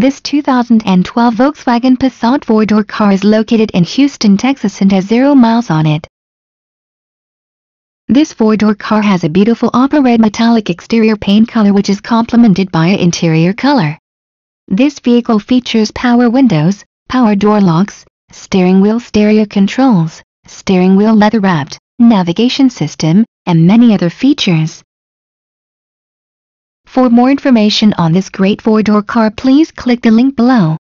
This 2012 Volkswagen Passat four-door car is located in Houston, Texas and has zero miles on it. This four-door car has a beautiful opera red metallic exterior paint color which is complemented by an interior color. This vehicle features power windows, power door locks, steering wheel stereo controls, steering wheel leather wrapped, navigation system, and many other features. For more information on this great four-door car please click the link below.